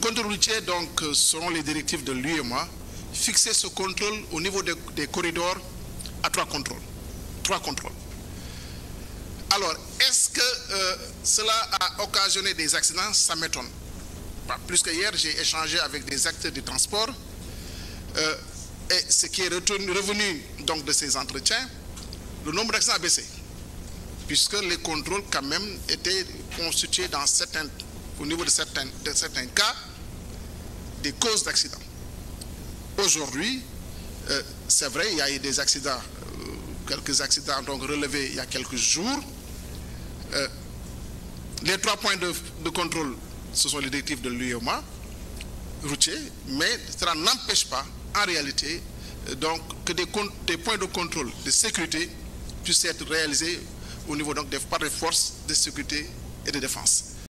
contrôle routier, donc, selon les directives de l'UEMA, fixer ce contrôle au niveau des, corridors à trois contrôles. Trois contrôles. Alors, est-ce que euh, cela a occasionné des accidents? Ça m'étonne. Plus que hier, j'ai échangé avec des acteurs du transport. Euh, et ce qui est revenu donc, de ces entretiens, le nombre d'accidents a baissé. Puisque les contrôles, quand même, étaient constitués dans certains, au niveau de de certains cas des causes d'accidents. Aujourd'hui, euh, c'est vrai, il y a eu des accidents, euh, quelques accidents donc relevés il y a quelques jours. Euh, les trois points de, contrôle, ce sont les directives de l'UEMA, routier, mais cela n'empêche pas, en réalité, donc, que des, points de contrôle de sécurité puissent être réalisés au niveau donc des, par forces de sécurité et de défense.